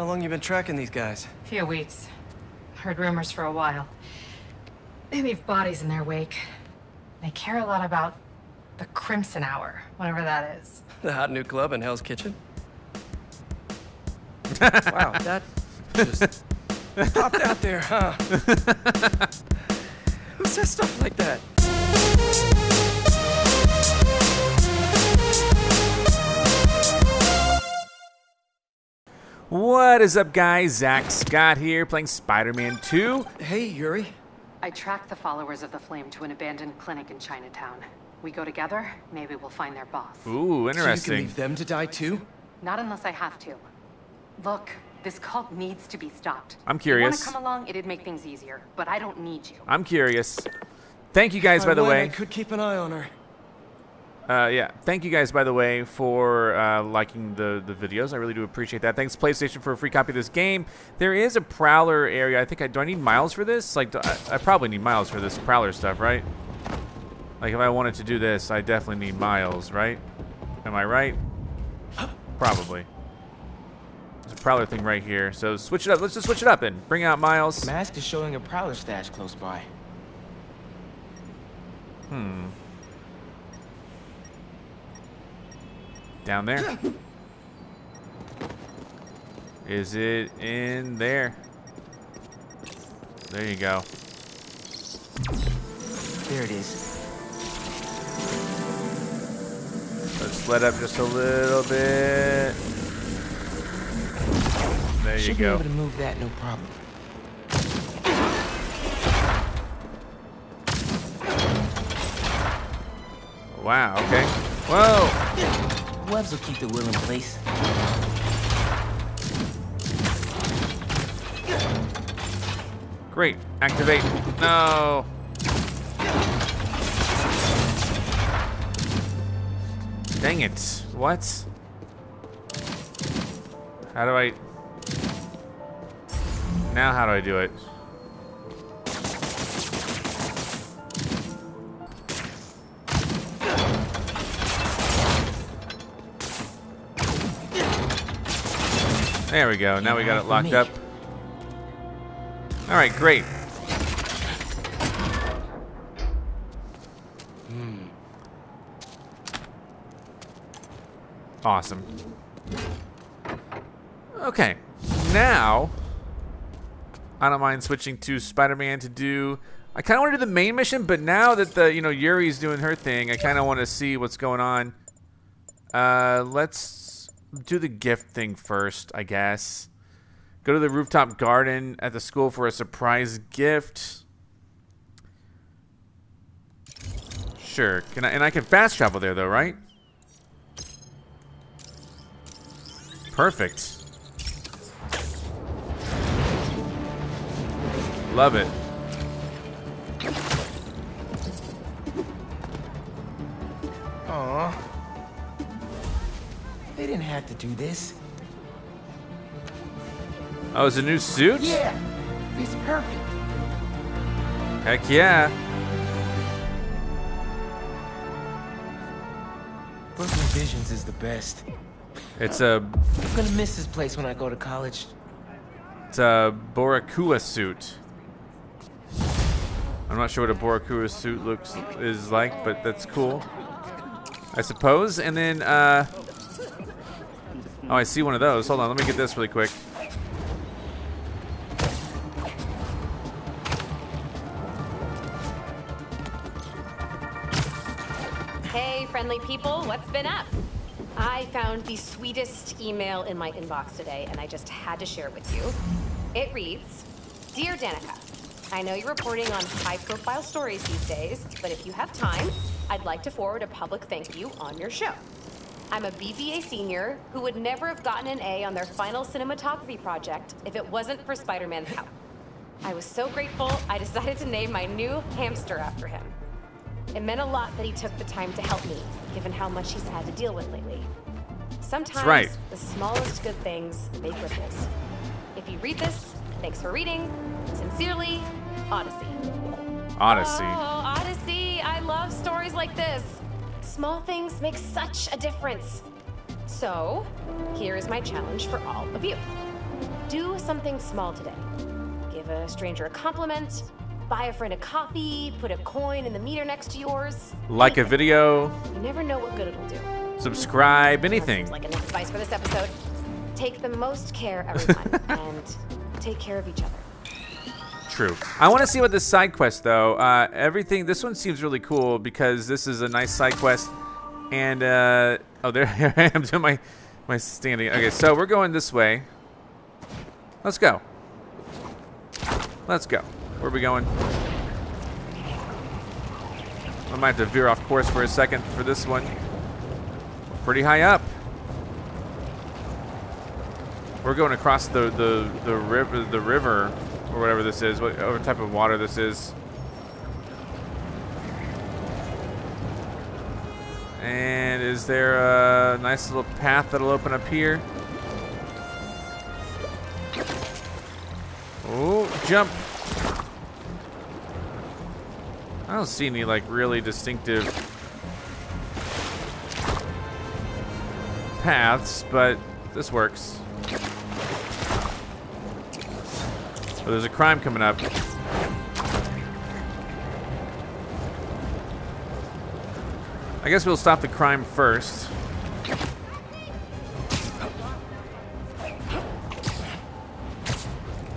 How long you been tracking these guys? A Few weeks. Heard rumors for a while. They leave bodies in their wake. They care a lot about the Crimson Hour, whatever that is. The hot new club in Hell's Kitchen? wow, that just popped out there, huh? Who says stuff like that? What is up, guys? Zack Scott here, playing Spider-Man 2. Hey, Yuri. I tracked the followers of the Flame to an abandoned clinic in Chinatown. We go together, maybe we'll find their boss. Ooh, So you can interesting. leave them to die too? Not unless I have to. Look, this cult needs to be stopped. I'm If you curious. want to come along, it'd make things easier, but I don't need you. I'm curious. Thank you guys, If by I the went, I way. could keep an eye on her. Uh, yeah, thank you guys, by the way, for uh, liking the, the videos. I really do appreciate that. Thanks, PlayStation, for a free copy of this game. There is a Prowler area. I think I do I need miles for this? Like, I, I probably need miles for this Prowler stuff, right? Like, if I wanted to do this, I definitely need miles, right? Am I right? Probably. There's a Prowler thing right here. So switch it up. Let's just switch it up and bring out miles. Mask is showing a prowler stash close by. Hmm. Down there. Is it in there? There you go. There it is. Let's let up just a little bit. There you go. Should be able to move that, no problem. Wow, okay. Whoa! Webs will keep the wheel in place. Great. Activate. No. Dang it. What? How do I... Now how do I do it? There we go. Now we got it locked up. All right, great. Awesome. Okay, now I don't mind switching to Spider-Man to do. I kind of want to do the main mission, but now that the you know Yuri's doing her thing, I kind of want to see what's going on. Uh, let's do the gift thing first, I guess. Go to the rooftop garden at the school for a surprise gift. Sure. Can I and I can fast travel there though, right? Perfect. Love it. Aw. They didn't have to do this. Oh, it's a new suit? Yeah, it's perfect. Heck yeah. Brooklyn Visions is the best. It's a I'm gonna miss this place when I go to college. it's a Boricua suit. I'm not sure what a Boricua suit looks is like, but that's cool. I suppose. And then uh Oh, I see one of those. Hold on, let me get this really quick. Hey, friendly people, what's been up? I found the sweetest email in my inbox today, and I just had to share it with you. It reads Dear Danikah, I know you're reporting on high profile stories these days, but if you have time, I'd like to forward a public thank you on your show. I'm a BVA senior who would never have gotten an A on their final cinematography project if it wasn't for Spider Man's help. I was so grateful, I decided to name my new hamster after him. It meant a lot that he took the time to help me, given how much he's had to deal with lately. Sometimes right. the smallest good things make ripples. If you read this, thanks for reading. Sincerely, Odyssey. Odyssey. Oh, Odyssey! I love stories like this. Small things make such a difference. So, here is my challenge for all of you. Do something small today. Give a stranger a compliment, buy a friend a coffee, put a coin in the meter next to yours. Like a video, You never know what good it'll do. subscribe, anything. like enough advice for this episode. Take the most care, everyone, and take care of each other. True. I want to see what this side quest though. Uh, everything. This one seems really cool because this is a nice side quest. And uh, oh, there I am doing my my standing. Okay, so we're going this way. Let's go. Let's go. Where are we going? I might have to veer off course for a second for this one. Pretty high up. We're going across the the the river the river or whatever this is, whatever type of water this is. And is there a nice little path that'll open up here? Oh, jump. I don't see any like really distinctive paths, but this works. Oh, there's a crime coming up. I guess we'll stop the crime first.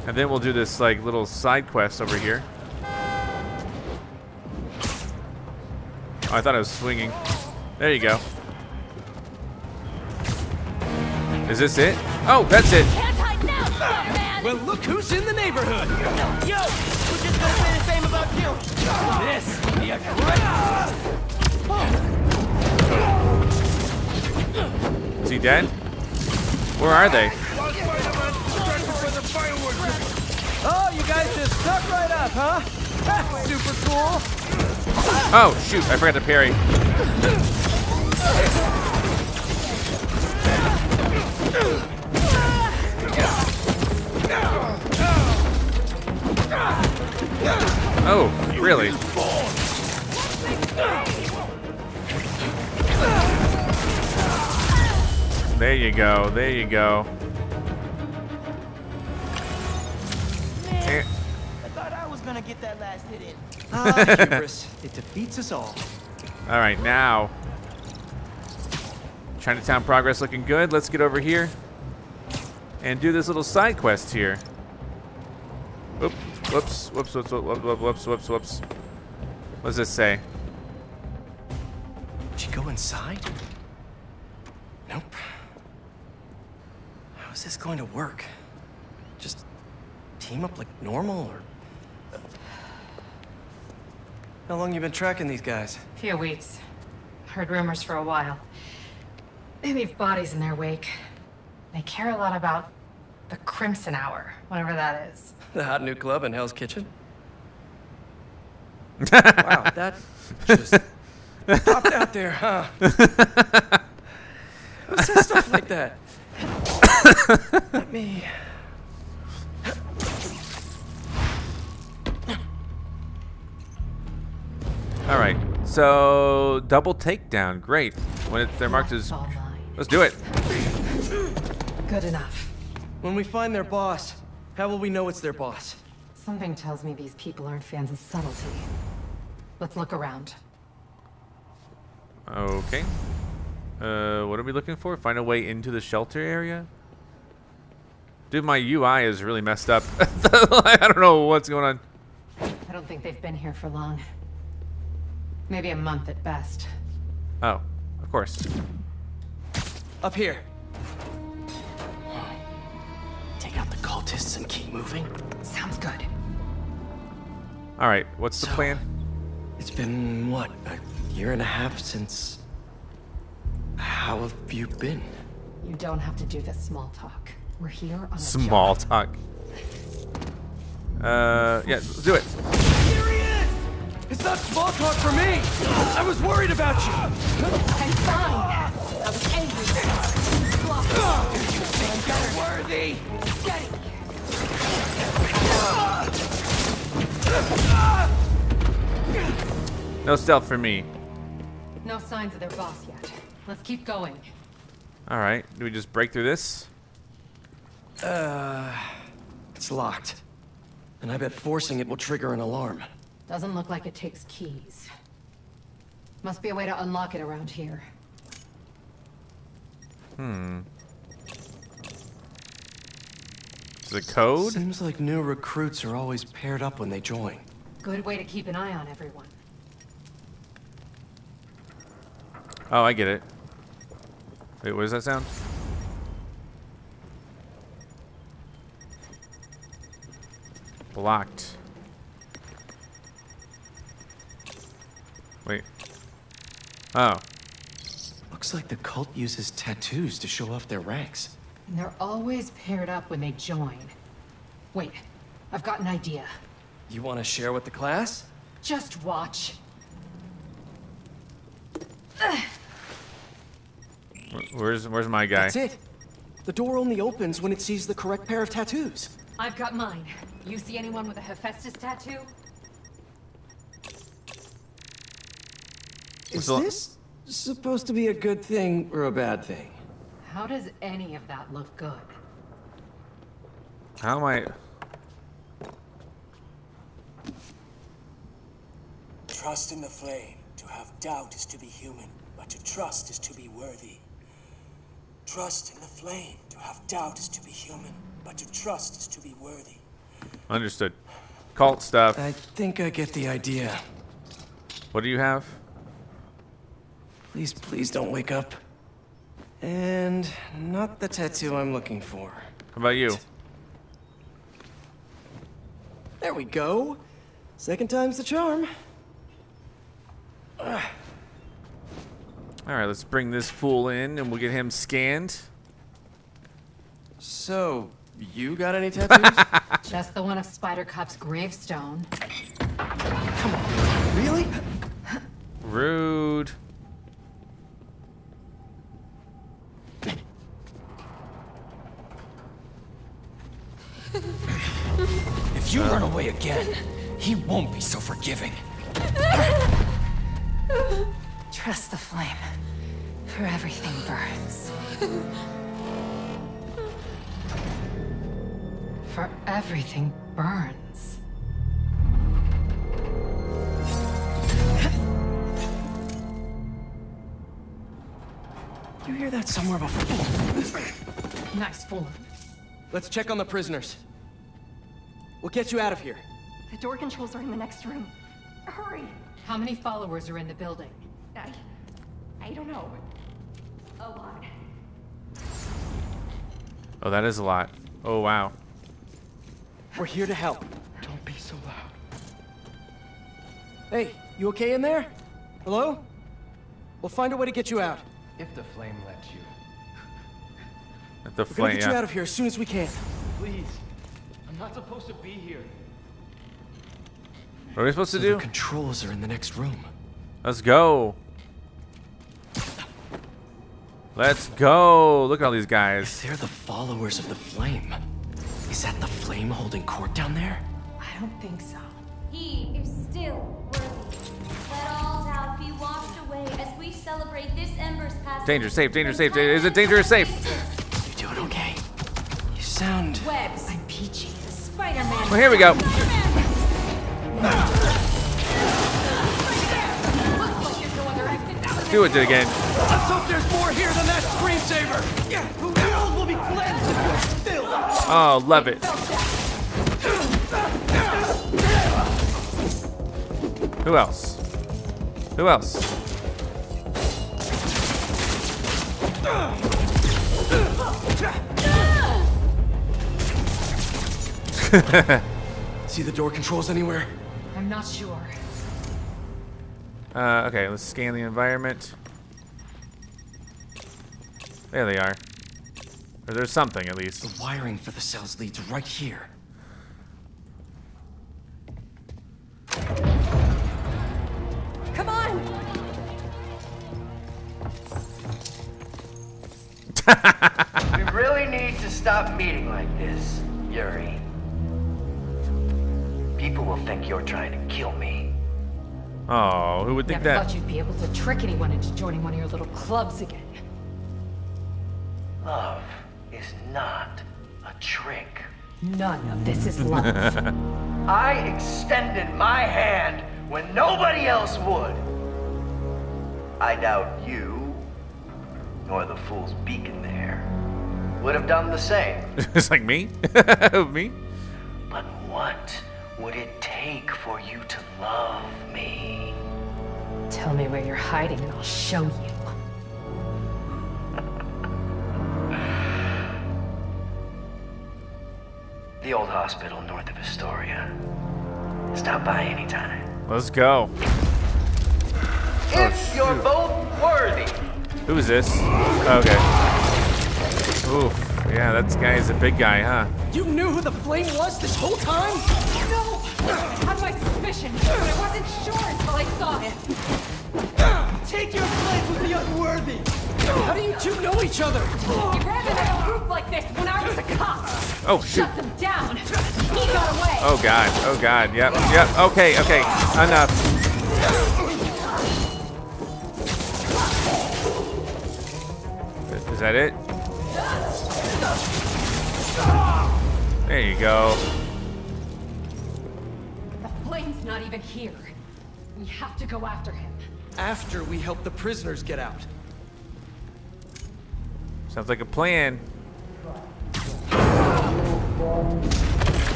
And then we'll do this like little side quest over here. Oh, I thought I was swinging. There you go. Is this it? Oh, that's it. Well, look who's in the neighborhood. Yo, we're just gonna say the same about you. This will be a great. Is he dead? Where are they? Oh, you guys just stuck right up, huh? That's super cool. Oh, shoot. I forgot to parry. Oh, really? There you go. There you go. Eh, I thought I was gonna get that last hit in. Ah, hubris. It defeats us all. All right, now. Chinatown progress looking good. Let's get over here and do this little side quest here. Oop, whoops, whoops, whoops, whoops, whoops, whoops, whoops, whoops. What does this say? Did she go inside? Nope. How is this going to work? Just team up like normal, or... How long you been tracking these guys? A Few weeks. Heard rumors for a while. They leave bodies in their wake. They care a lot about the Crimson Hour, whatever that is. The hot new club in Hell's Kitchen? wow, that just popped out there, huh? Who says stuff like that? Let me... All right, so double takedown, great. When it, they're marked as, let's do it. Good enough. When we find their boss, how will we know it's their boss? Something tells me these people aren't fans of subtlety. Let's look around. Okay. Uh, what are we looking for? Find a way into the shelter area? Dude, my UI is really messed up. I don't know what's going on. I don't think they've been here for long. Maybe a month at best. Oh, of course. Up here. Cultists and keep moving. Sounds good. All right, what's the So- plan? It's been, what, a year and a half since... How have you been? You don't have to do this small talk. We're here on a Small job. talk. Uh, yeah, do it. Here he is! It's not small talk for me! I was worried about you! I'm fine. I was angry. You're worthy! No stealth for me. No signs of their boss yet. Let's keep going. All right, do we just break through this? Uh, It's locked. And I bet forcing it will trigger an alarm. Doesn't look like it takes keys. Must be a way to unlock it around here. Is it code? Seems like new recruits are always paired up when they join. Good way to keep an eye on everyone. Oh, I get it. Wait, what does that sound? Blocked. Wait. Oh. Looks like the cult uses tattoos to show off their ranks. And they're always paired up when they join. Wait, I've got an idea. You want to share with the class? Just watch. Where's where's my guy? That's it. The door only opens when it sees the correct pair of tattoos. I've got mine. You see anyone with a Hephaestus tattoo? Is this supposed to be a good thing or a bad thing? How does any of that look good? How am I? Trust in the flame. To have doubt is to be human, but to trust is to be worthy. Trust in the flame. To have doubt is to be human, but to trust is to be worthy. Understood. Cult stuff. I think I get the idea. What do you have? Please, please don't wake up. And not the tattoo I'm looking for. How about you? There we go. Second time's the charm. All right, let's bring this fool in and we'll get him scanned. So, you got any tattoos? Just the one of Spider Cop's gravestone. Come on, really? Rude. You run away again, he won't be so forgiving. Trust the flame, for everything burns. For everything burns. You hear that somewhere before? Nice form. Let's check on the prisoners. We'll get you out of here. The door controls are in the next room. Hurry! How many followers are in the building? I... I don't know. A lot. Oh, that is a lot. Oh, wow. We're here to help. Don't be so loud. Hey, you okay in there? Hello? We'll find a way to get you out. If the flame lets you. At the We're gonna flame. get you out of here as soon as we can. Please. I'm not supposed to be here. What are we supposed to do? The controls are in the next room. Let's go. Let's go. Look at all these guys. They're the followers of the flame. Is that the flame holding court down there? I don't think so. He is still worthy. Let all doubt be washed away as we celebrate this ember's passing. Danger safe, danger safe. Is it dangerous safe? to You doing okay? You sound... Webs. I'm peachy. Spider-Man. Well, here we go. Do it again. Let's hope there's more here than that screensaver. Yeah, who knows? Will be cleansed if you're still. Oh, love it. Who else? Who else? See the door controls anywhere? I'm not sure. Uh, okay, let's scan the environment. There they are. Or there's something, at least. The wiring for the cells leads right here. Come on! We really need to stop meeting like this, Yuri. People will think you're trying to kill me. Oh, who would think Never that? thought you'd be able to trick anyone into joining one of your little clubs again. Love is not a trick. None of this is love. I extended my hand when nobody else would. I doubt you, nor the fool's beacon there, would have done the same. it's like me? me? But what would it take for you to love me? Tell me where you're hiding and I'll show you. The old hospital north of Astoria. Stop by anytime. Let's go. If oh, you're both worthy. Who is this? Okay. Oof. Yeah, that guy is a big guy, huh? You knew who the flame was this whole time? No! I had my suspicion, but I wasn't sure until I saw him. Take your place with the unworthy! How do you two know each other? He ran in a group like this when I was a cop. Oh, shoot. Shut them down. He got away. Oh, God. Oh, God. Yep. Yep. Okay. Okay. Enough. Is that it? There you go. Even here. We have to go after him. After we help the prisoners get out. Sounds like a plan.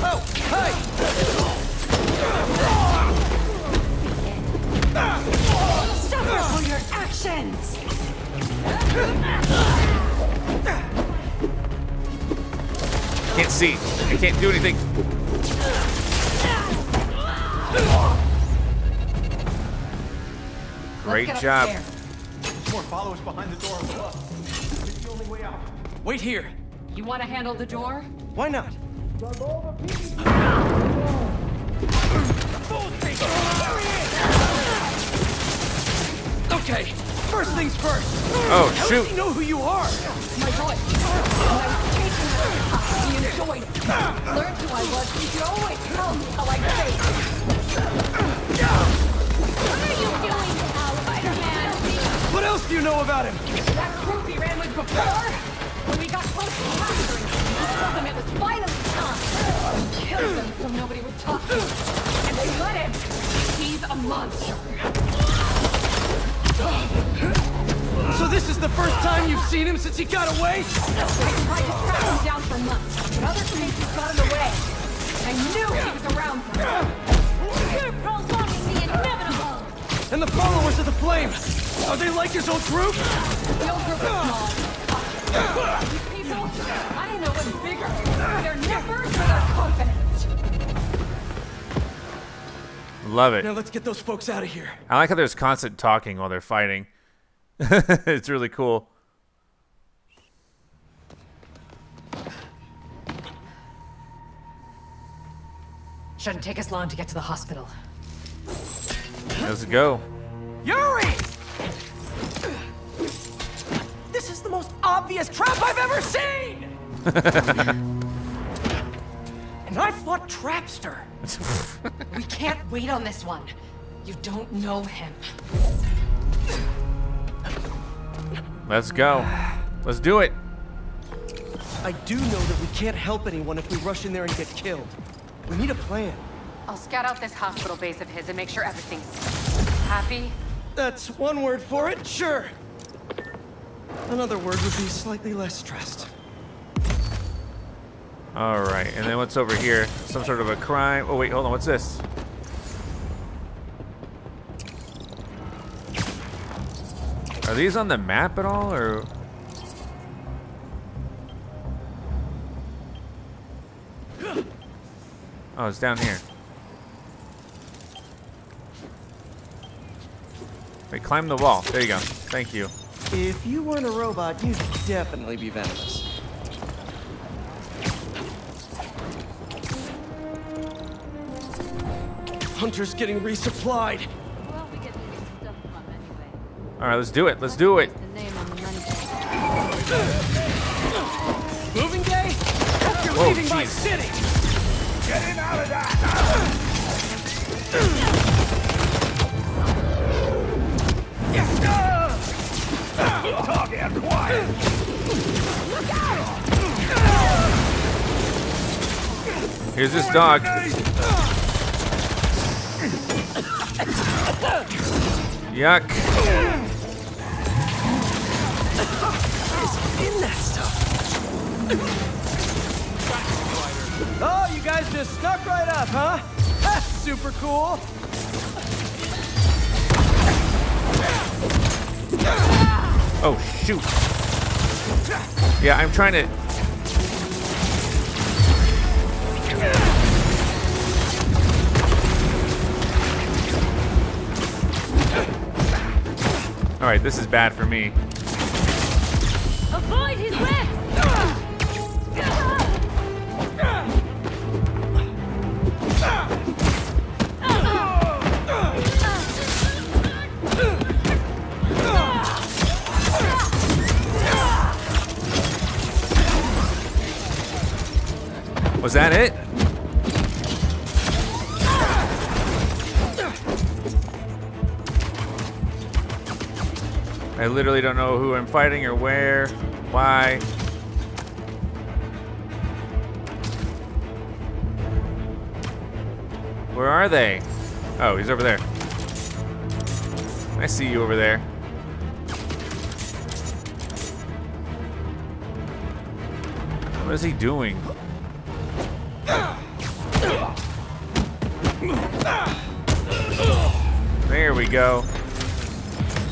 Oh, hey! Suffer for your actions! Can't see. I can't do anything. Great job. upstairs. More followers behind the door above. It's the only way out. Wait here. You want to handle the door? Why not? Okay, first things first. Oh, How shoot. does he know who you are? My voice. When I was chasing him, he enjoyed it. Learned who I was. He could always tell me how I felt. What are you doing, Spider-Man? What else do you know about him? That group he ran with before, when we got close to capturing him, he told them it was finally time. He killed them so nobody would talk to him. And they let him. He's a monster. So this is the first time you've seen him since he got away? I tried to track him down for months, but other cases got in the way. I knew he was around somewhere. You're prolonging the inevitable. And the followers of the flame, are they like his old group? The old group is small. These people, I don't know what's bigger. They're numbers or they're confident. Love it. Now let's get those folks out of here. I like how there's constant talking while they're fighting. it's really cool. Shouldn't take us long to get to the hospital. Let's go. Yuri! This is the most obvious trap I've ever seen! and I fought Trapster. We can't wait on this one. You don't know him. Let's go. Let's do it. I do know that we can't help anyone if we rush in there and get killed. We need a plan. I'll scout out this hospital base of his and make sure everything's happy. That's one word for it, sure. Another word would be slightly less stressed. All right, and then what's over here? Some sort of a crime. Oh wait, hold on. What's this? Are these on the map at all, or? Oh, it's down here. Wait, climb the wall. There you go. Thank you. If you weren't a robot, you'd definitely be venomous. Hunter's getting resupplied. Well, we get this stuff from anyway. All right, let's do it. Let's do it. The name on the money tag. Moving day? Hope you're Whoa, leaving my jeez. city! Here's this dog. Yuck. in that stuff? Oh, you guys just snuck right up, huh? That's super cool. Oh, shoot. Yeah, I'm trying to... Alright, this is bad for me. Was that it? I literally don't know who I'm fighting or where, why. Where are they? Oh, he's over there. I see you over there. What is he doing? Go.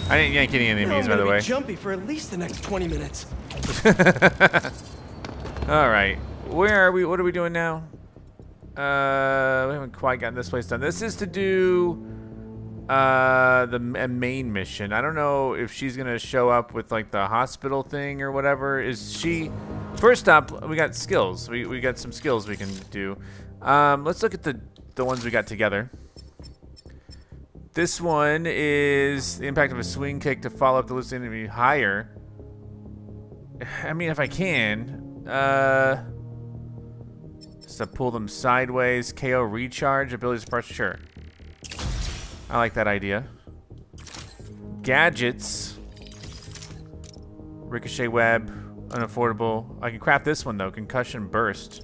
I didn't yank any enemies, by the way. Jumpy for at least the next 20 minutes. All right, where are we? What are we doing now? Uh, we haven't quite gotten this place done. This is to do uh the main mission. I don't know if she's gonna show up with like the hospital thing or whatever. Is she? First up, we got skills. We we got some skills we can do. Um, let's look at the the ones we got together. This one is the impact of a swing kick to follow up the loose enemy higher. I mean, if I can. Uh, just to pull them sideways. KO recharge. Abilities press. Sure. I like that idea. Gadgets. Ricochet web. Unaffordable. I can craft this one, though. Concussion burst.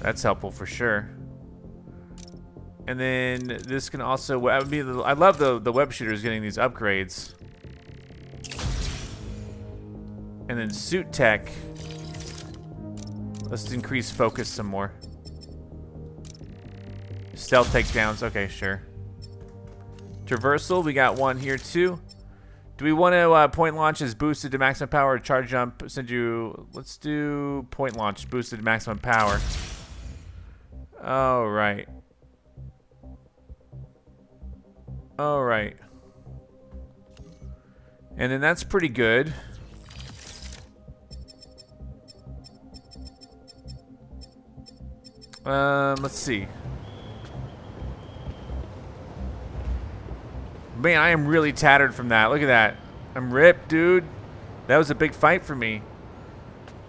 That's helpful for sure. And then this can also, I be, I love the, the web shooters getting these upgrades. And then suit tech. Let's increase focus some more. Stealth takedowns, okay, sure. Traversal, we got one here too. Do we want to uh, point launch is boosted to maximum power, charge jump, send you, let's do point launch, boosted to maximum power. All right. All right. And then that's pretty good. Um, let's see. Man, I am really tattered from that. Look at that. I'm ripped, dude. That was a big fight for me.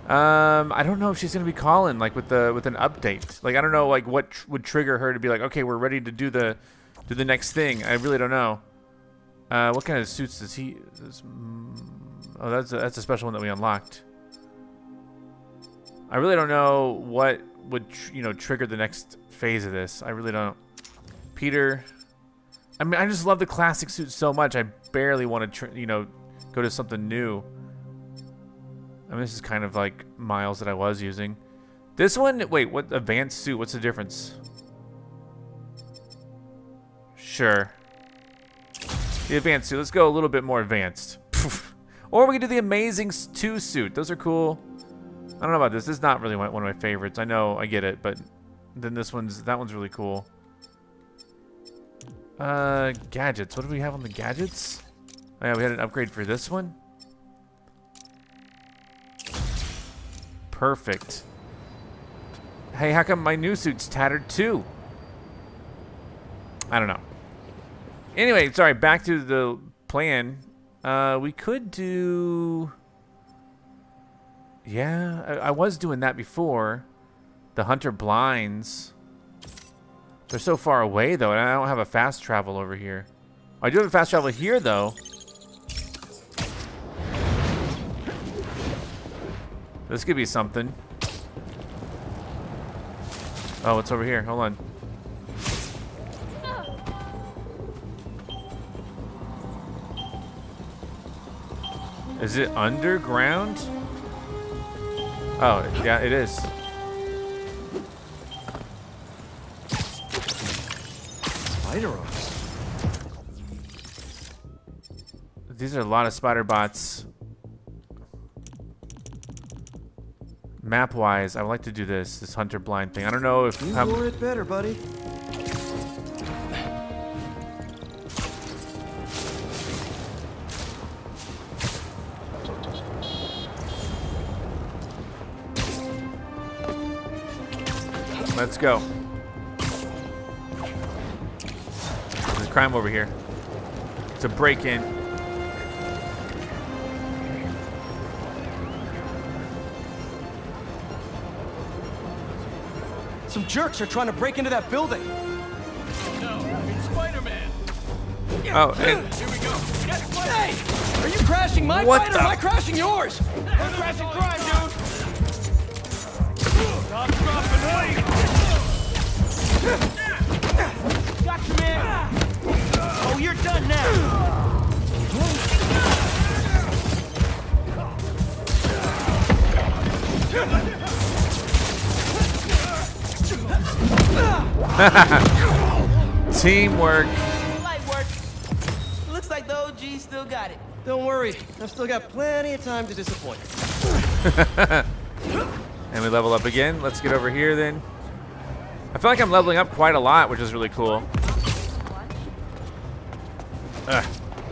Um, I don't know if she's gonna be calling like with the with an update. Like I don't know like what tr would trigger her to be like, okay, we're ready to do the do the next thing. I really don't know. Uh, what kind of suits does he? Mm, oh, that's a, that's a special one that we unlocked. I really don't know what would you know trigger the next phase of this. I really don't. Peter. I mean, I just love the classic suit so much. I barely want to, you know, go to something new. I mean, this is kind of like Miles that I was using. This one, wait, what advanced suit? What's the difference? Sure. The advanced suit. Let's go a little bit more advanced. or we can do the amazing 2 suit. Those are cool. I don't know about this. This is not really one of my favorites. I know, I get it, but then this one's, that one's really cool. Uh, gadgets. What do we have on the gadgets? Oh yeah, we had an upgrade for this one. Perfect. Hey, how come my new suit's tattered too? I don't know. Anyway, sorry, back to the plan. Uh, we could do... Yeah, I, I was doing that before. The Hunter Blinds. They're so far away, though, and I don't have a fast travel over here. I do have a fast travel here, though. This could be something. Oh, what's over here? Hold on. Is it underground? Oh, yeah, it is. Spider arms. These are a lot of spider bots. Map wise, I would like to do this, this hunter blind thing. I don't know if You how- wore it better, buddy. Let's go. There's a crime over here. It's a break-in. Some jerks are trying to break into that building. No, it's Spider-Man. Oh, and Here we go. Hey! Are you crashing my What fight the- or am I crashing yours? We're crashing crime, teamwork. Light work. Looks like the OG still got it. Don't worry, I've still got plenty of time to disappoint. And we level up again. Let's get over here then. I feel like I'm leveling up quite a lot, which is really cool. Ugh.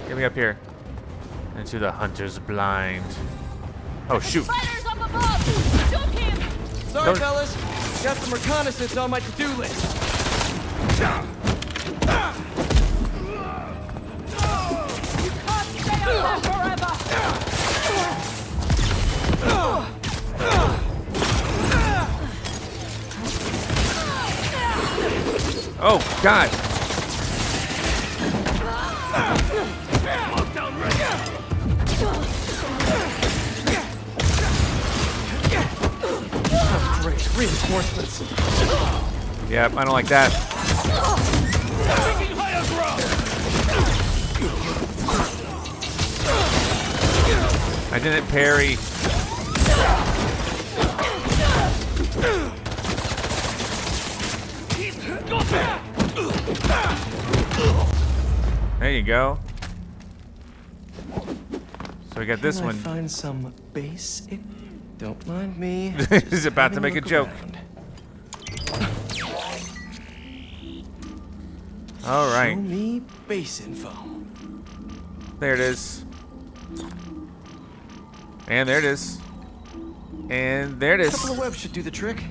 Get me up here. Into the hunter's blind. Oh, shoot. Spiders up above! Shoot him! Sorry, Don't- fellas. Got some reconnaissance on my to-do list. Can't stay up Oh, God. Great, reinforcements. Yep, I don't like that. Taking higher ground. I didn't parry. There you go. So we got this Can I one. find some base? i- Don't mind me. He's about to make a joke. All right, Show me base info. there it is. And there it is. And there it A couple of webs should do the trick.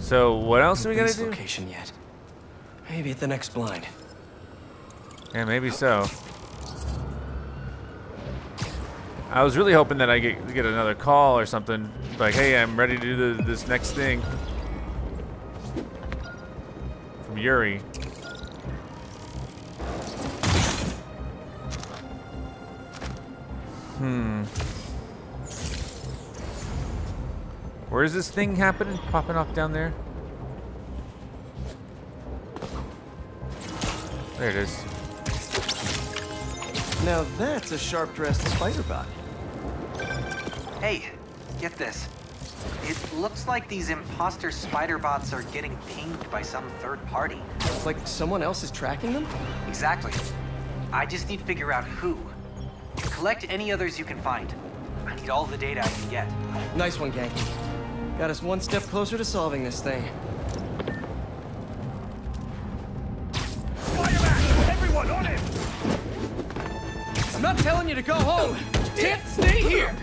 So what else are we gonna do? location yet. Maybe at the next blind. Yeah, maybe so. I was really hoping that I get get another call or something. Like, hey, I'm ready to do the, this next thing. From Yuri. Hmm. Where is this thing happening? Popping off down there? There it is. Now that's a sharp-dressed spider bot. Hey, get this. It looks like these imposter spider bots are getting pinged by some third party. Like someone else is tracking them? Exactly. I just need to figure out who. Collect any others you can find. I need all the data I can get. Nice one, gang. Got us one step closer to solving this thing. To go home. Can't stay here.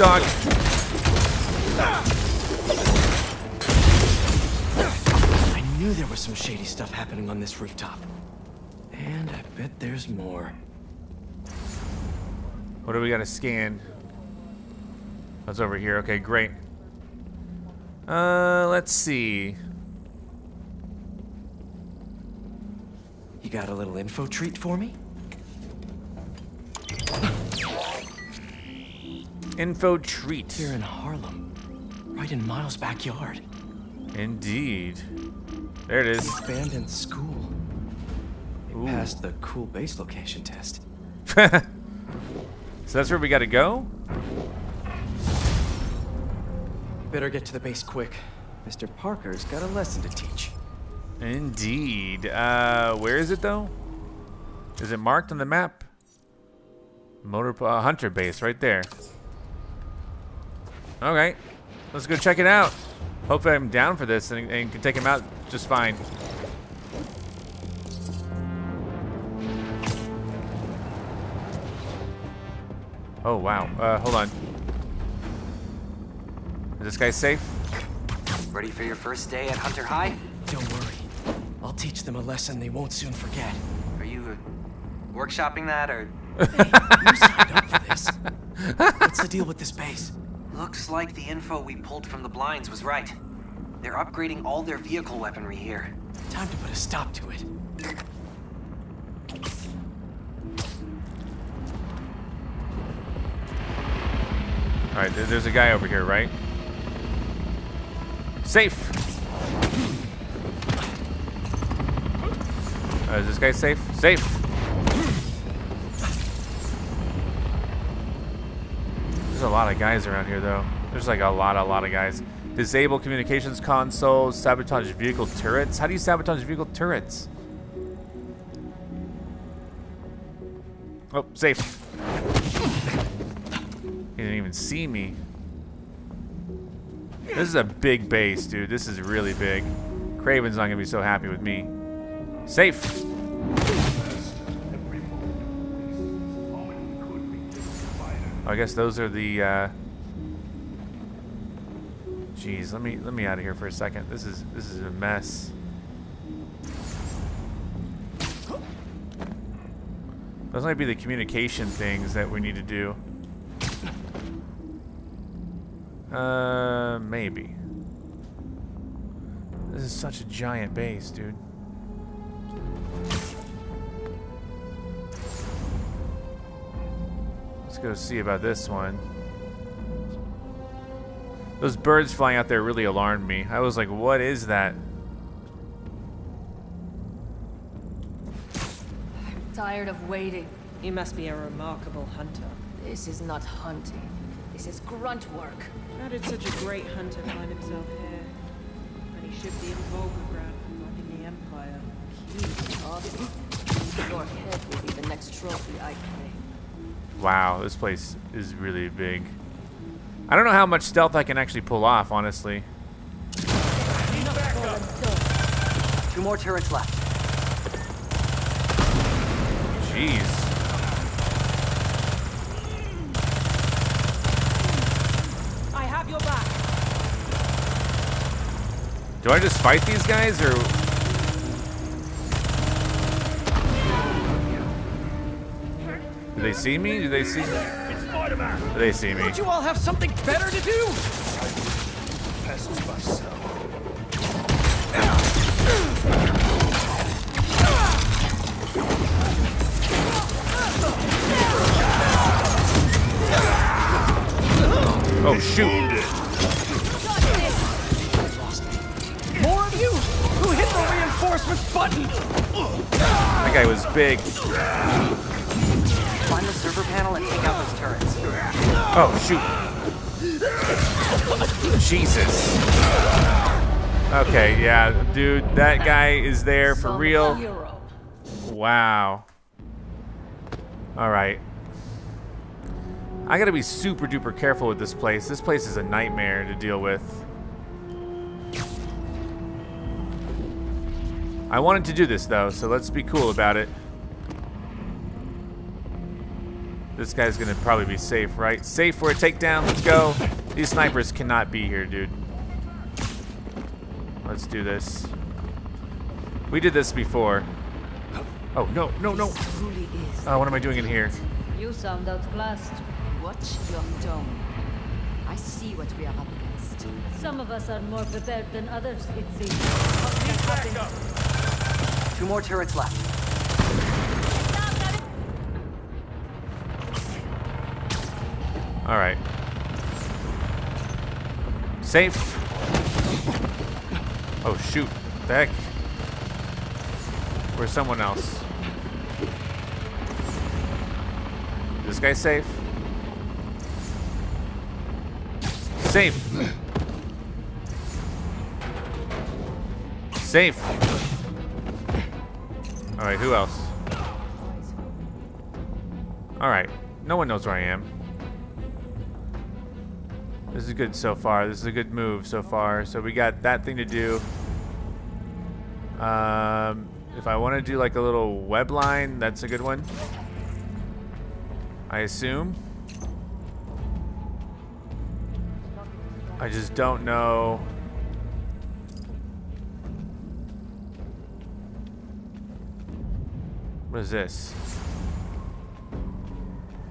Dog. I knew there was some shady stuff happening on this rooftop. And I bet there's more. What do we gotta scan? That's over here. Okay, great. Uh, let's see. You got a little info treat for me? Info treat. Here in Harlem. Right in Miles' backyard. Indeed. There it is. Abandoned school. They Ooh. passed the cool base location test. so that's where we gotta go? Better get to the base quick. Mr. Parker's got a lesson to teach. Indeed. Uh, where is it though? Is it marked on the map? Motor uh, Hunter base right there. Okay, let's go check it out. Hopefully I'm down for this and, and can take him out just fine. Oh wow. Uh, hold on. Is this guy safe? Ready for your first day at Hunter High? Don't worry. I'll teach them a lesson they won't soon forget. Are you uh, workshopping that, or You signed up for this. What's the deal with this base? Looks like the info we pulled from the blinds was right? They're upgrading all their vehicle weaponry here. Time to put a stop to it. All right, there's a guy over here, right? Safe. Uh, is this guy safe? Safe. There's a lot of guys around here, though. There's like a lot, a lot of guys. Disable communications console, sabotage vehicle turrets. How do you sabotage vehicle turrets? Oh, safe. He didn't even see me. This is a big base, dude. This is really big. Kraven's not gonna be so happy with me. Safe. I guess those are the. Uh... Jeez, let me let me out of here for a second. This is this is a mess. Those might be the communication things that we need to do. Uh, maybe. This is such a giant base, dude. Go see about this one. Those birds flying out there really alarmed me. I was like, what is that? I'm tired of waiting. You must be a remarkable hunter. This is not hunting. This is grunt work. How did such a great hunter find himself here? And he should be in Volgograd, running the Empire. Keep talking. Your head will be the next trophy I claim. Wow, this place is really big. I don't know how much stealth I can actually pull off, honestly. Two more turrets left. Jeez. I have your back. Do I just fight these guys, or... Do they see me? Do they see me? Do they see me? Don't you all have something better to do? Myself. Oh, shoot. More of you? Who hit the reinforcement button? That guy was big. The and take out those turrets. Oh, shoot. Jesus. Okay, yeah, dude, that guy is there for real. Wow. All right. I gotta be super duper careful with this place. This place is a nightmare to deal with. I wanted to do this though, so let's be cool about it. This guy's gonna probably be safe, right? Safe for a takedown. Let's go. These snipers cannot be here, dude. Let's do this. We did this before. Oh, no, no, no. Uh, what am I doing in here? You sound outclassed. Watch your tone. I see what we are up against. Some of us are more prepared than others, it seems. Two more turrets left. All right. Safe. Oh, shoot. Heck? Where's someone else? This guy safe? Safe. Safe. All right, who else? All right, no one knows where I am. Is good so far. This is a good move so far. So we got that thing to do. Um, if I want to do like a little web line, that's a good one. I assume. I just don't know. What is this?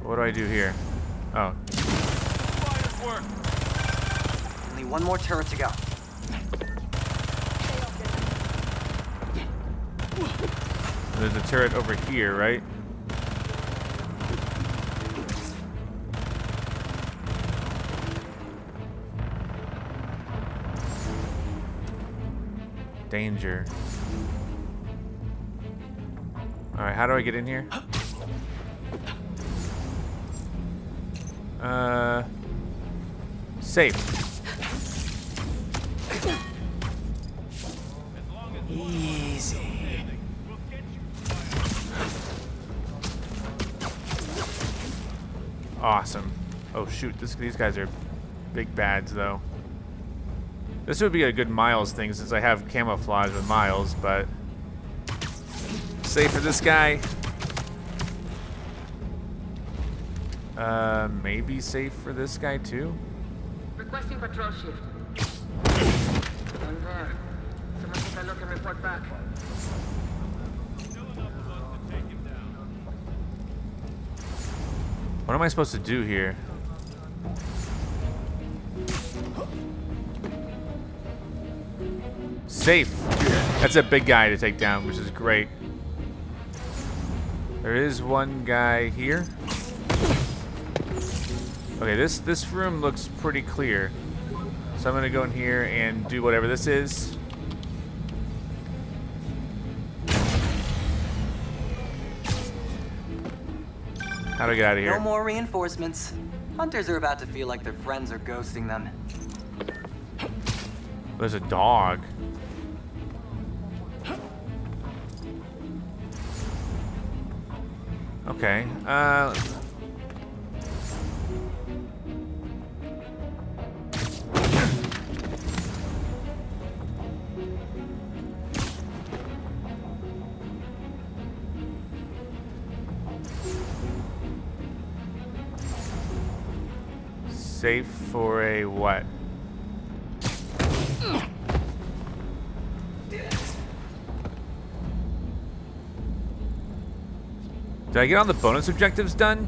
What do I do here? Oh. One more turret to go. There's a turret over here, right? Danger. Alright, how do I get in here? Uh... Safe. This, these guys are big bads though. This would be a good Miles thing since I have camouflage with Miles, but safe for this guy. Uh, maybe safe for this guy too. Requesting patrol shift. There. Someone take a look and report back. What am I supposed to do here? Safe. That's a big guy to take down, which is great. There is one guy here. Okay, this this room looks pretty clear. So I'm gonna go in here and do whatever this is. How do I get out of here? No more reinforcements. Hunters are about to feel like their friends are ghosting them. There's a dog. Okay. Uh. Safe for a what? Did I get all the bonus objectives done?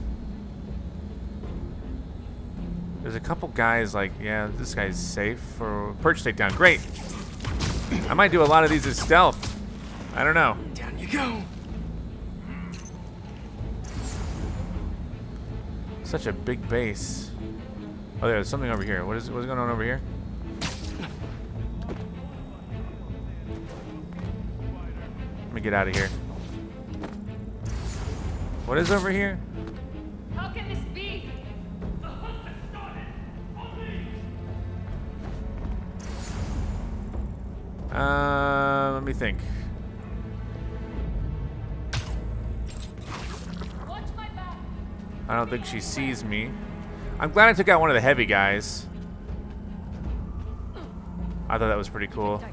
There's a couple guys like, yeah, this guy's safe for perch takedown. Great. I might do a lot of these as stealth. I don't know. Down you go. Such a big base. Oh, there's something over here. What is what's going on over here? Let me get out of here. What is over here? How can this be? Uh, let me think. I don't think she sees me. I'm glad I took out one of the heavy guys. I thought that was pretty cool.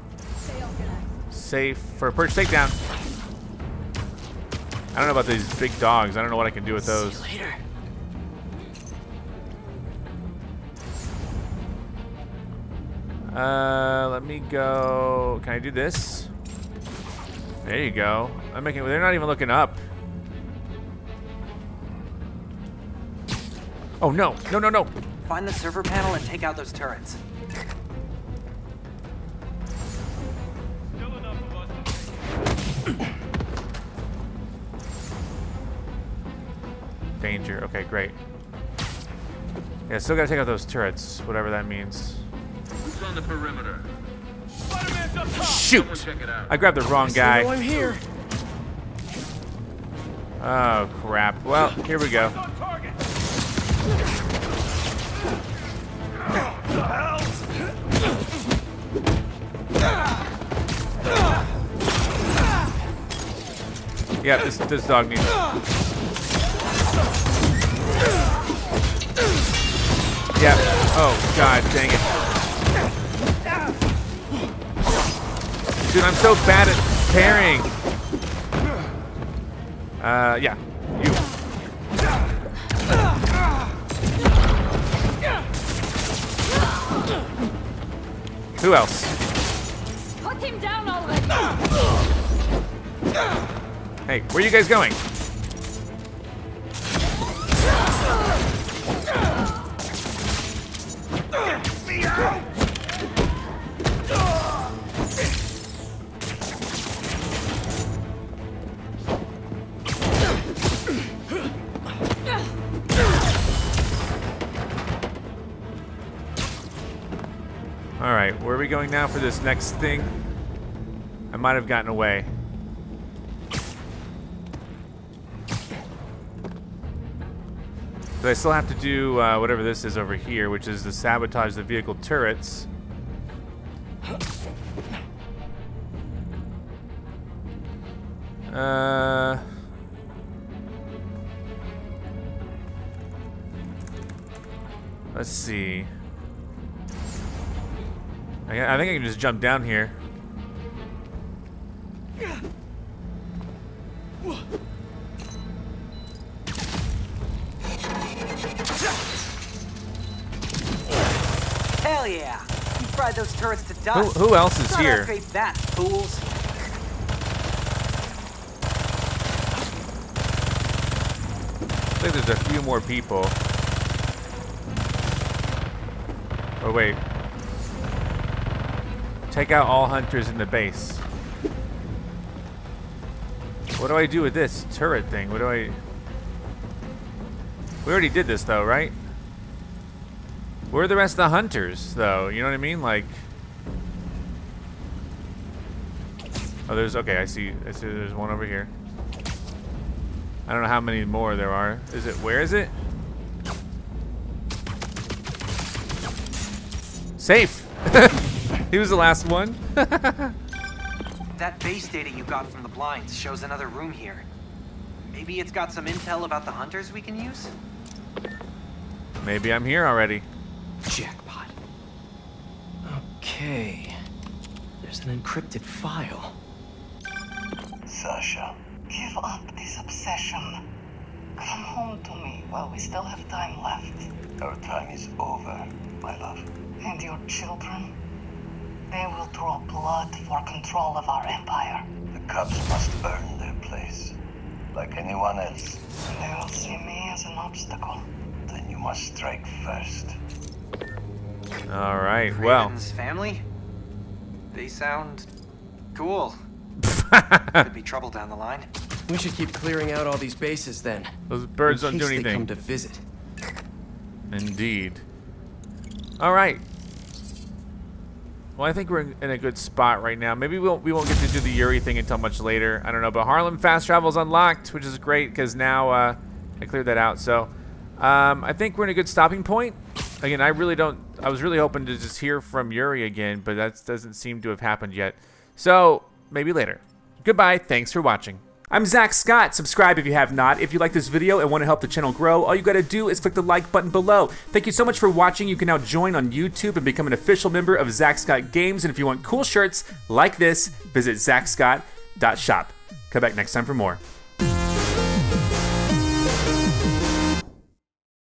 Safe for a perch takedown. I don't know about these big dogs. I don't know what I can do with those. See you later. Uh, let me go. Can I do this? There you go. I'm making. They're not even looking up. Oh no! No! No! No! Find the server panel and take out those turrets. Okay, great. Yeah, still gotta take out those turrets, whatever that means. Who's on the perimeter? Shoot! I grabbed the wrong guy. I'm here. Oh crap. Well, here we go. Yeah, this this dog needs. Yeah. Oh god, dang it. Dude, I'm so bad at parrying. Uh, yeah. You. Who else? Put him down already! Hey, where are you guys going? Going now for this next thing? I might have gotten away. But I still have to do uh, whatever this is over here, which is to sabotage the vehicle turrets. Uh... Let's see. I, I think I can just jump down here. Hell yeah! You fried those turrets to Who, dust. who else is Try here? That, fools. I think there's a few more people. Oh wait. Take out all hunters in the base. What do I do with this turret thing? What do I... We already did this though, right? Where are the rest of the hunters though? You know what I mean? Like... Oh, there's... Okay, I see. I see there's one over here. I don't know how many more there are. Is it... Where is it? Safe! he was the last one. That base data you got from the blinds shows another room here. Maybe it's got some intel about the hunters we can use? Maybe I'm here already. Jackpot. Okay. There's an encrypted file. Sasha, give up this obsession. Come home to me while we still have time left. Our time is over, my love. And your children? They will draw blood for control of our empire. The Cubs must earn their place, like anyone else. They will see me as an obstacle. Then you must strike first. All right. Well, Raiden's family? They sound cool. Could be trouble down the line. We should keep clearing out all these bases then. those birds in don't do case They come to visit. Indeed. All right. Well, I think we're in- a good spot right now. Maybe we won't, we won't get to do the Yuri thing until much later. I don't know, but Harlem fast travel is unlocked, which is great because now uh, I cleared that out. So um, I think we're in a good stopping point. Again, I really don't. I was really hoping to just hear from Yuri again, but that doesn't seem to have happened yet. So maybe later. Goodbye. Thanks for watching. I'm Zack Scott. Subscribe if you have not. If you like this video and want to help the channel grow, all you got to do is click the like button below. Thank you so much for watching. You can now join on YouTube and become an official member of Zack Scott Games. And if you want cool shirts like this, visit zackscott.shop. Come back next time for more.